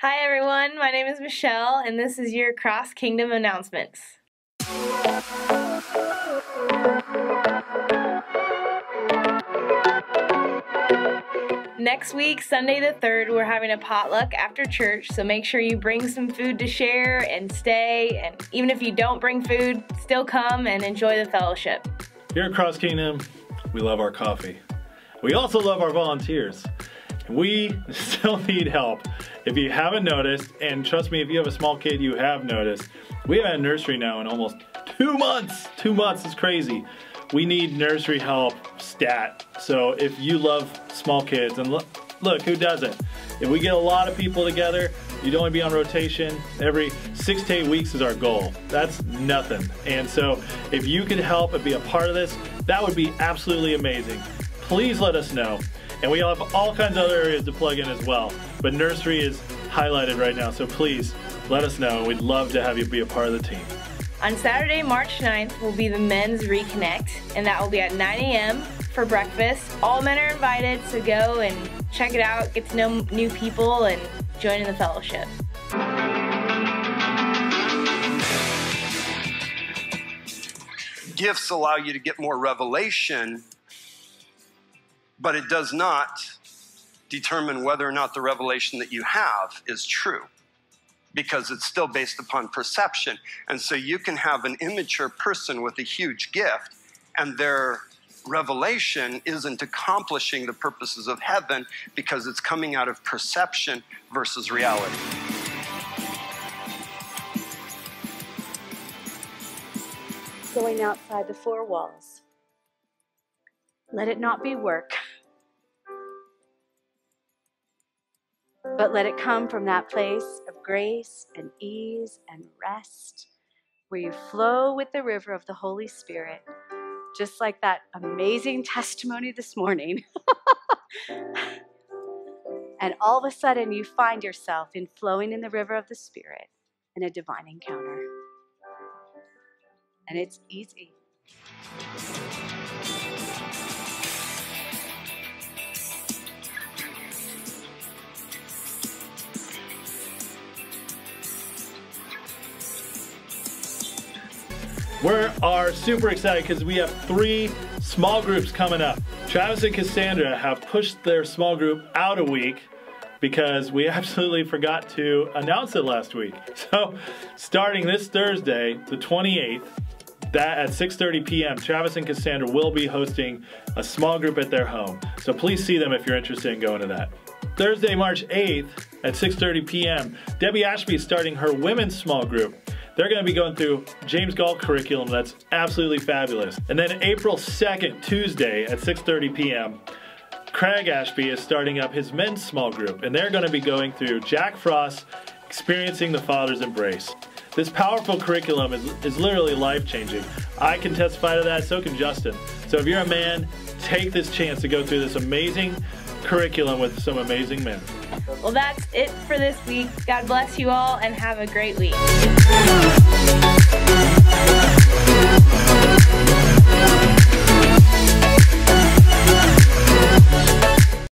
Hi everyone, my name is Michelle and this is your Cross Kingdom announcements. Next week, Sunday the 3rd, we're having a potluck after church, so make sure you bring some food to share and stay. And even if you don't bring food, still come and enjoy the fellowship. Here at Cross Kingdom, we love our coffee. We also love our volunteers. We still need help. If you haven't noticed, and trust me, if you have a small kid, you have noticed, we have had nursery now in almost two months. Two months is crazy we need nursery help stat. So if you love small kids, and look, look who doesn't? If we get a lot of people together, you'd only be on rotation every six to eight weeks is our goal. That's nothing. And so if you could help and be a part of this, that would be absolutely amazing. Please let us know. And we have all kinds of other areas to plug in as well. But nursery is highlighted right now, so please let us know. We'd love to have you be a part of the team. On Saturday, March 9th, will be the Men's Reconnect, and that will be at 9 a.m. for breakfast. All men are invited, so go and check it out, get to know new people, and join in the fellowship. Gifts allow you to get more revelation, but it does not determine whether or not the revelation that you have is true because it's still based upon perception. And so you can have an immature person with a huge gift, and their revelation isn't accomplishing the purposes of heaven because it's coming out of perception versus reality. Going outside the four walls. Let it not be work. But let it come from that place of grace and ease and rest where you flow with the river of the Holy Spirit, just like that amazing testimony this morning. and all of a sudden, you find yourself in flowing in the river of the Spirit in a divine encounter. And it's easy. We are super excited because we have three small groups coming up. Travis and Cassandra have pushed their small group out a week because we absolutely forgot to announce it last week. So starting this Thursday, the 28th, that at 6.30 p.m., Travis and Cassandra will be hosting a small group at their home. So please see them if you're interested in going to that. Thursday, March 8th at 6.30 p.m., Debbie Ashby is starting her women's small group. They're going to be going through James Goll curriculum that's absolutely fabulous. And then April 2nd, Tuesday at 6.30 p.m., Craig Ashby is starting up his men's small group, and they're going to be going through Jack Frost, Experiencing the Father's Embrace. This powerful curriculum is, is literally life-changing. I can testify to that, so can Justin. So if you're a man, take this chance to go through this amazing curriculum with some amazing men. Well, that's it for this week. God bless you all and have a great week.